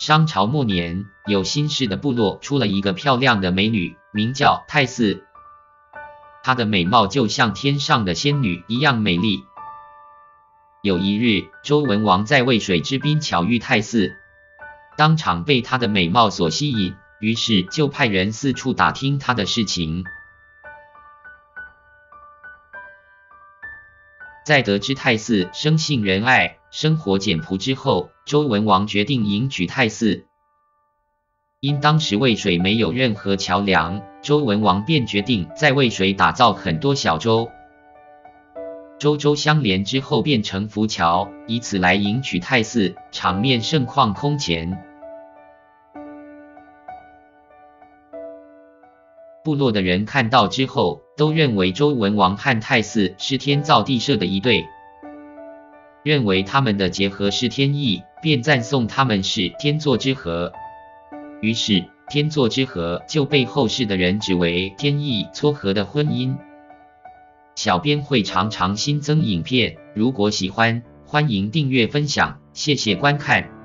商朝末年，有新氏的部落出了一个漂亮的美女，名叫太姒。她的美貌就像天上的仙女一样美丽。有一日，周文王在渭水之滨巧遇太姒，当场被她的美貌所吸引，于是就派人四处打听她的事情。在得知太姒生性仁爱、生活简朴之后，周文王决定迎娶太姒。因当时渭水没有任何桥梁，周文王便决定在渭水打造很多小舟，舟舟相连之后变成浮桥，以此来迎娶太姒，场面盛况空前。部落的人看到之后，都认为周文王和太姒是天造地设的一对，认为他们的结合是天意，便赞颂他们是天作之合。于是，天作之合就被后世的人指为天意撮合的婚姻。小编会常常新增影片，如果喜欢，欢迎订阅分享，谢谢观看。